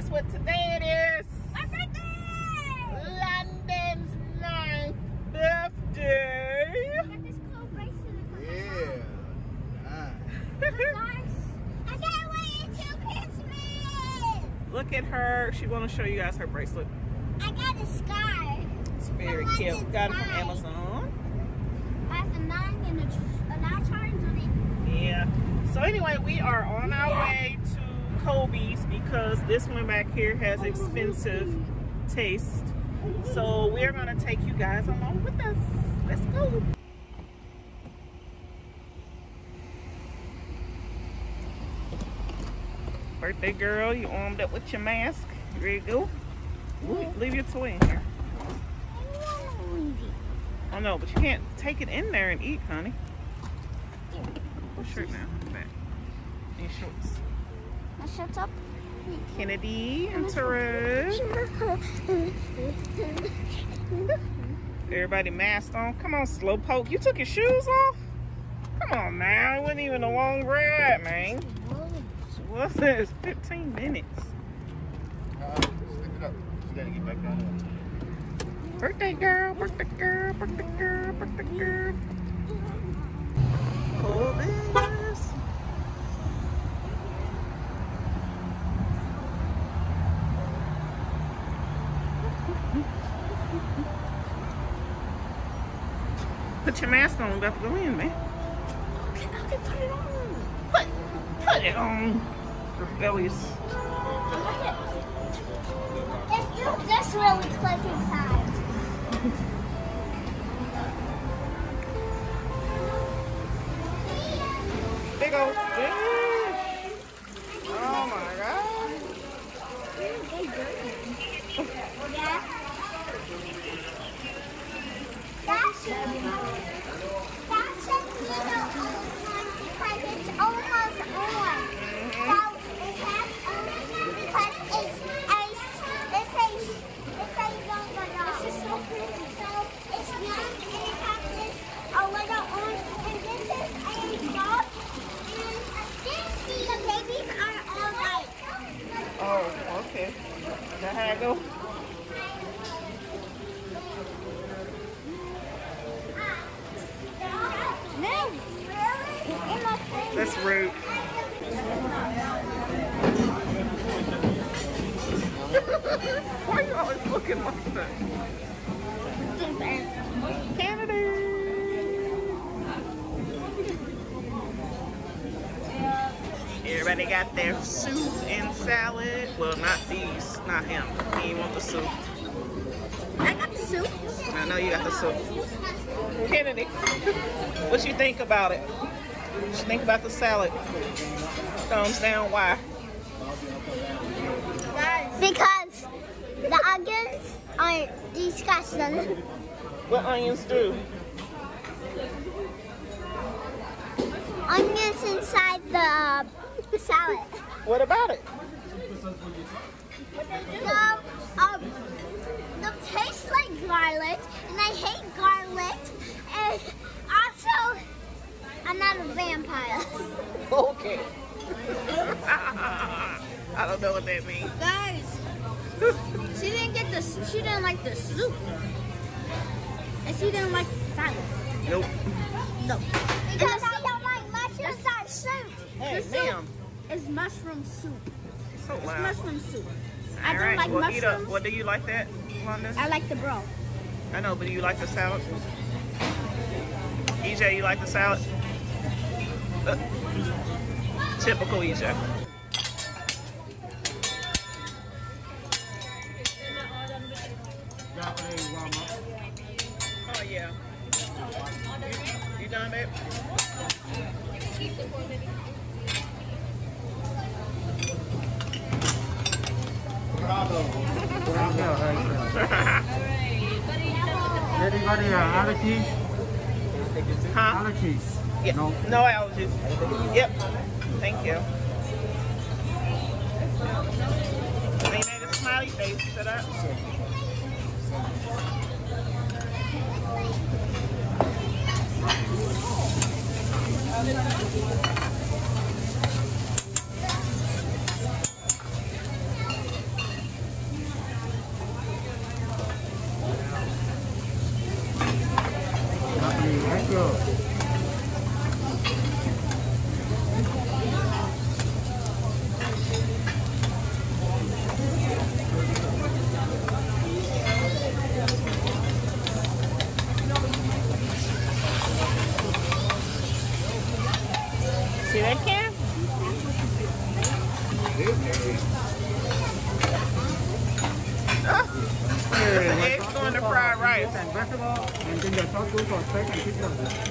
Guess what today it is? My birthday! Londyn's ninth birthday. Oh, I got this cool bracelet. Yeah. Nice. I can't wait until Christmas! Look at her. She want to show you guys her bracelet. I got a scar. It's very I cute. this Got it from. Amazon. I have a nine and a, a nine charge on Yeah. So anyway, we are on our way to Kobe's because this one back here has expensive taste. So we're gonna take you guys along with us. Let's go. Birthday girl, you armed up with your mask. You ready to go? Ooh, leave your toy in here. I know, but you can't take it in there and eat, honey. What shirt now? Back. And shorts. Shut up. Kennedy and Therese. Everybody masked on. Come on, Slowpoke. You took your shoes off? Come on now. It wasn't even a long ride, man. What's this? 15 minutes. Uh, slip it up. You gotta get back down Birthday girl, birthday girl, birthday girl, birthday girl. Hold this. Put your mask on, we about to go in, man. Okay, put it on. Put, put it on. Rebellious. It's, that's really quick inside. That's rude. Why are you always looking like that? Kennedy. Everybody got their soup and salad. Well, not these, not him. He didn't want the soup. I got the soup. I know you got the soup. Kennedy, what you think about it? You think about the salad? Thumbs down, why? Because the onions are disgusting. What onions do? Onions inside the uh, salad. What about it? The, um, the taste like garlic, and I hate garlic. And I'm not a vampire. Okay. I don't know what that means. Guys, she didn't get the. She didn't like the soup. And she didn't like the salad. Nope. No. Because I don't like mushroom soup. Hey, ma'am. is mushroom soup. So It's mushroom soup. I don't right. like well, eat up. mushrooms. What do you like that, Londyn? I like the broth. I know, but do you like the salad? EJ, you like the salad? Typical EJ. Oh yeah. You, you done, babe? Anybody uh, allergies? Huh? Allergies? Yeah. No. No allergies. Yep. Thank you. Ain't that a smiley face? Shut up. rice. and vegetable, and then the sauce goes for steak and chicken.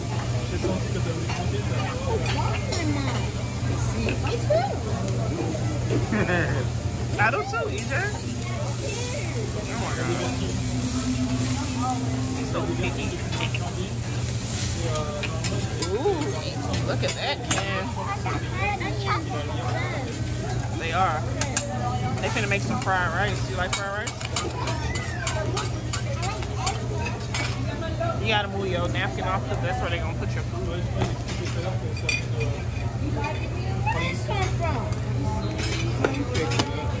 I do too, EJ. Oh. So picky. Ooh, look at that can. They are. They finna make some fried rice. You like fried rice? Gotta move your napkin off because that's where they're gonna put your food. Fried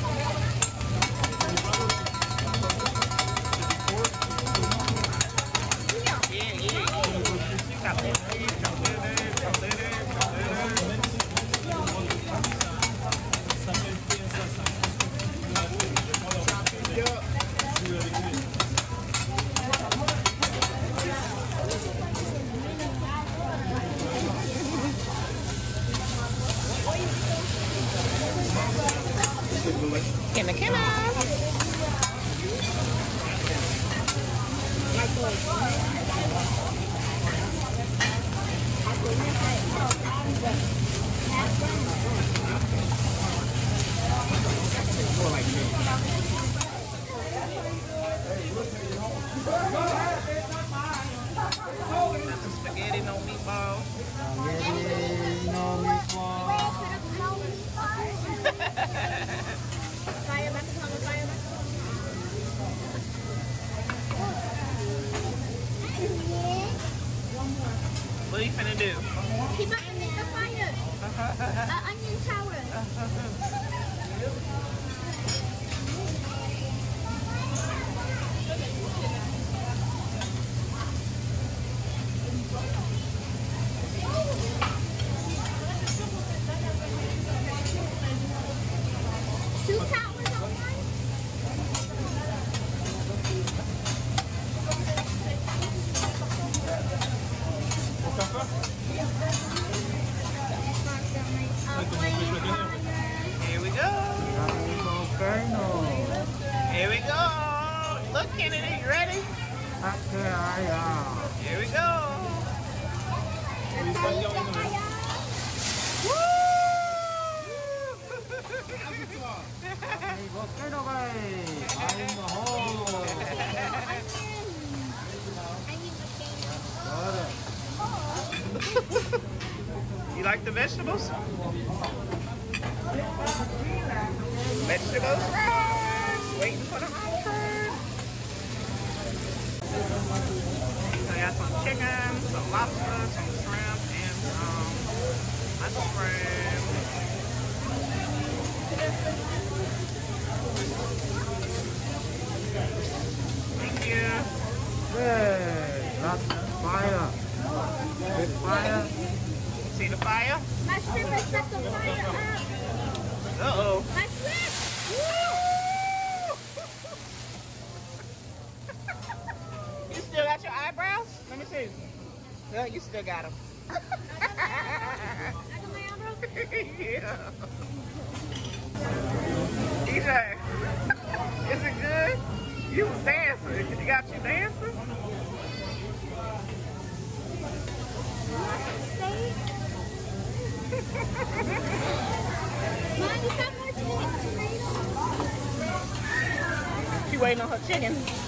Kenna, kenna. That's some spaghetti, no meatballs. Spaghetti, no meatball. What are you finna do? Keep it in the fire. Uh, onion tower. Two towers on one? Here we go. Volcano. Here we go. Look, Kennedy, you ready? Pattaya. Here we go. Hey, volcano guy. I'm the hole. Got it. You like the vegetables? Vegetables fries. Waiting for the entree. So I got some chicken, some lobster, some shrimp, and um, some ice cream. Thank you. Hey, that's fire. Big fire. See the fire? My strip has set the fire up. Uh-oh. My strip! You still got your eyebrows? Let me see. No, you still got them. I got my yeah. DJ, is it good? You was dancing. You got you dancing? Mom, you got more chicken? She waiting on her chicken.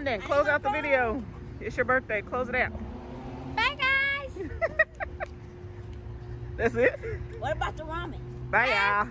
Londyn, close out the video. It's your birthday. Close it out. Bye, guys. That's it. What about the ramen? Bye, y'all.